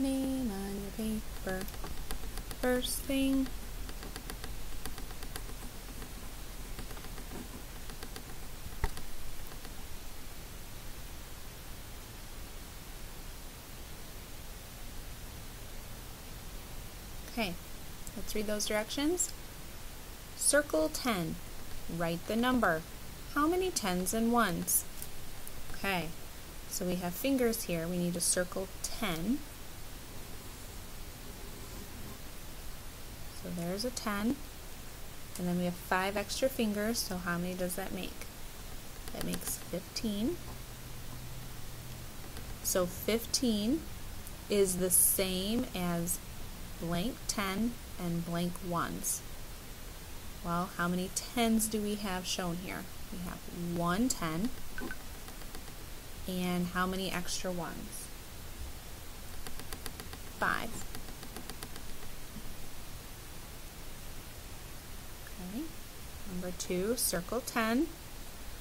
name on your paper. First thing. Okay, let's read those directions. Circle 10. Write the number. How many tens and ones? Okay, so we have fingers here. We need to circle 10. So there's a 10. And then we have five extra fingers, so how many does that make? That makes 15. So 15 is the same as blank 10 and blank 1s. Well, how many 10s do we have shown here? We have one 10 and how many extra 1s? 5. Number two, circle 10.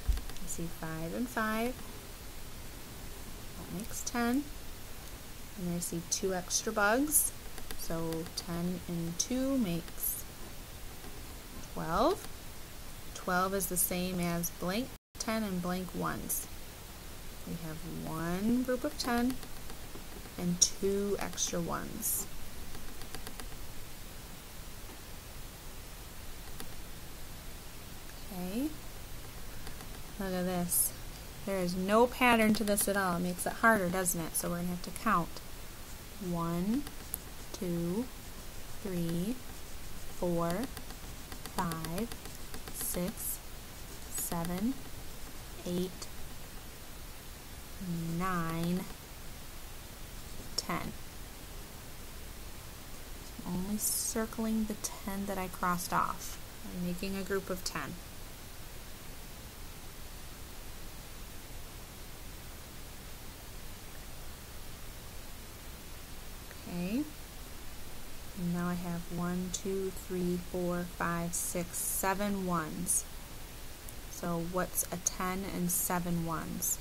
I see five and five. That makes 10. And I see two extra bugs. So 10 and 2 makes 12. 12 is the same as blank 10 and blank 1s. We have one group of 10 and two extra ones. Okay, look at this. There is no pattern to this at all. It makes it harder, doesn't it? So we're going to have to count. One, two, three, four, five, six, seven, eight, nine, ten. I'm only circling the 10 that I crossed off. I'm making a group of 10. Okay. And now I have one, two, three, four, five, six, seven ones. So what's a 10 and seven ones?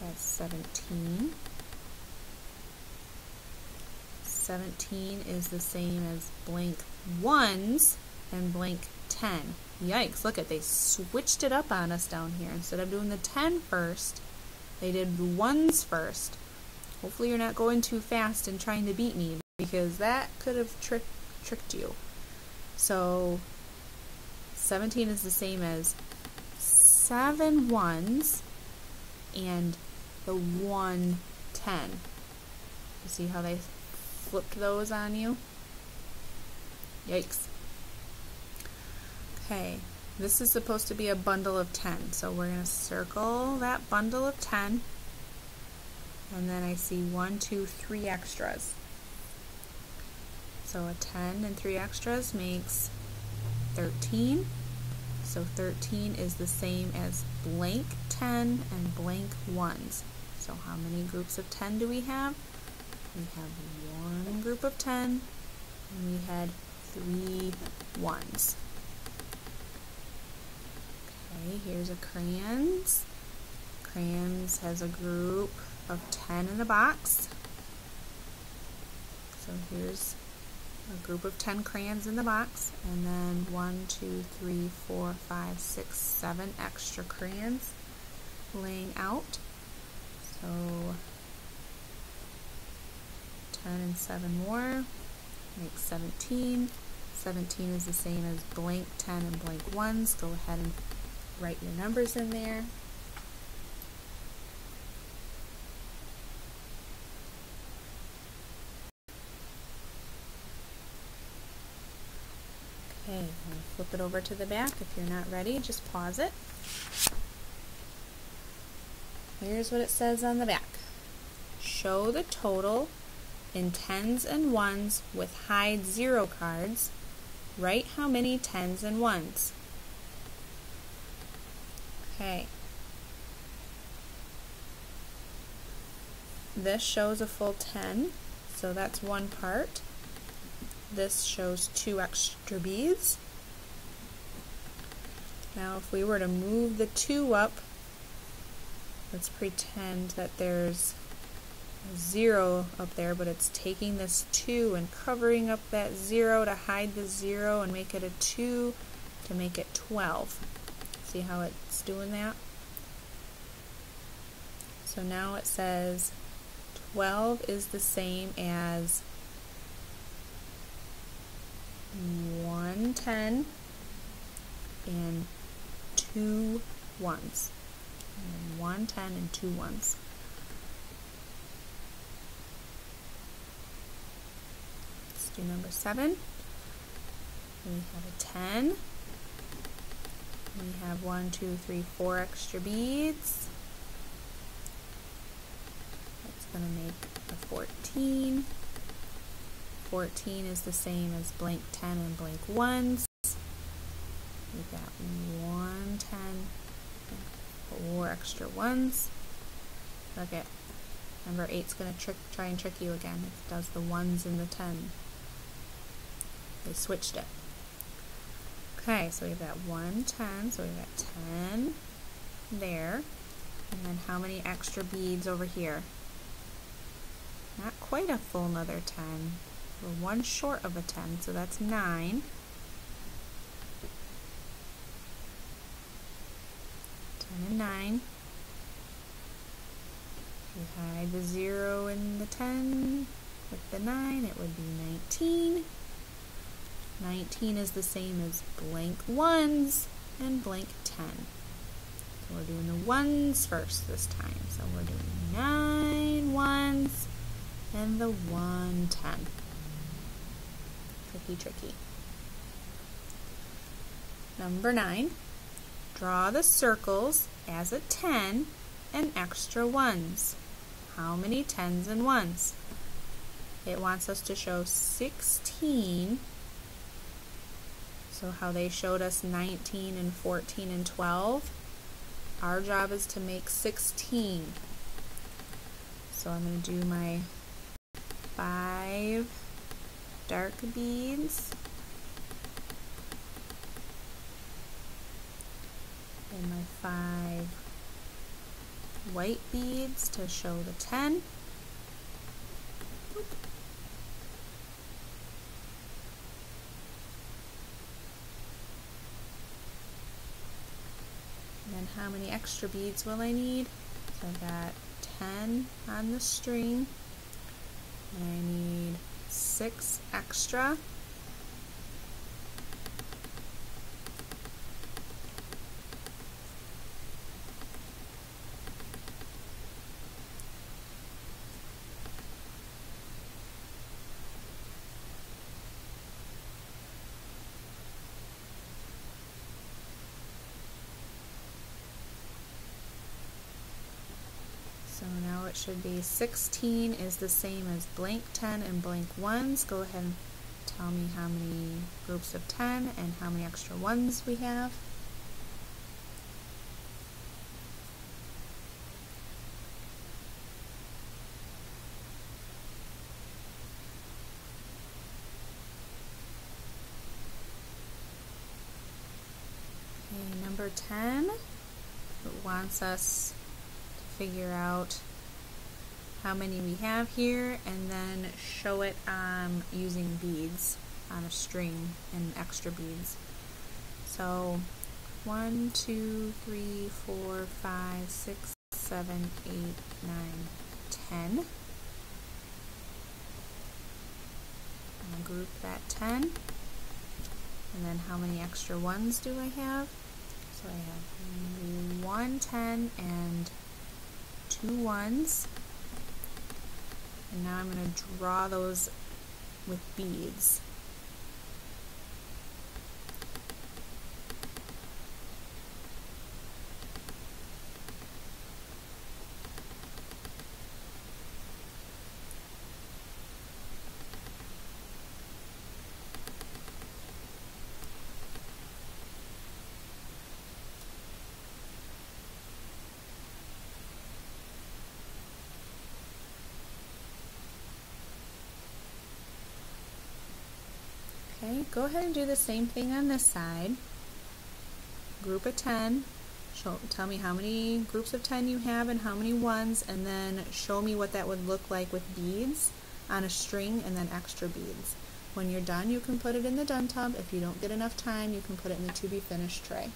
That's 17. 17 is the same as blank ones and blank 10. Yikes, look at they switched it up on us down here. Instead of doing the 10 first, they did the ones first. Hopefully you're not going too fast and trying to beat me because that could have trick, tricked you. So 17 is the same as seven ones and the one ten. You see how they flipped those on you? Yikes. Okay, this is supposed to be a bundle of 10, so we're going to circle that bundle of 10, and then I see one, two, three extras. So a 10 and 3 extras makes 13. So 13 is the same as blank 10 and blank 1s. So how many groups of 10 do we have? We have one group of 10 and we had three ones. Okay, here's a crayons. Crayons has a group of 10 in the box. So here's a group of 10 crayons in the box, and then one, two, three, four, five, six, seven extra crayons laying out. So 10 and 7 more makes 17. 17 is the same as blank 10 and blank 1s. Go ahead and write your numbers in there. Okay, flip it over to the back. If you're not ready, just pause it. Here's what it says on the back. Show the total in tens and ones with hide zero cards. Write how many tens and ones. Okay. This shows a full 10, so that's one part. This shows two extra beads. Now if we were to move the two up, let's pretend that there's a zero up there, but it's taking this two and covering up that zero to hide the zero and make it a two to make it 12. See how it's doing that? So now it says 12 is the same as 110 and two ones. And 110 and two ones. Let's do number 7. We have a 10. We have one, two, three, four extra beads. That's going to make a 14. 14 is the same as blank 10 and blank 1s. We've got 1, 10, extra 1s. Okay. Number 8's going to trick, try and trick you again. It does the 1s and the 10. They switched it. Okay, so we've got one ten, so we've got 10 there. And then how many extra beads over here? Not quite a full another 10. We're one short of a 10, so that's 9. 10 and 9. Hide the 0 and the 10 with the 9, it would be 19. 19 is the same as blank 1s and blank 10. So we're doing the 1s first this time. So we're doing 9 ones and the 1 10. Tricky, tricky. Number 9. Draw the circles as a 10 and extra 1s. How many 10s and 1s? It wants us to show 16 so how they showed us 19 and 14 and 12. Our job is to make 16. So I'm going to do my five dark beads. And my five white beads to show the 10. And how many extra beads will I need? So I've got 10 on the string. I need 6 extra. So now it should be 16 is the same as blank 10 and blank 1s. Go ahead and tell me how many groups of 10 and how many extra 1s we have. Okay, number 10 wants us to figure out how many we have here and then show it um, using beads on a string and extra beads. So one, two, three, four, five, six, seven, eight, nine, ten. I'll group that 10. And then how many extra ones do I have? So I have one 10 and two ones. And now I'm going to draw those with beads. Okay, go ahead and do the same thing on this side. Group of 10, Show, tell me how many groups of 10 you have and how many ones, and then show me what that would look like with beads on a string and then extra beads. When you're done, you can put it in the done tub. If you don't get enough time, you can put it in the to be finished tray.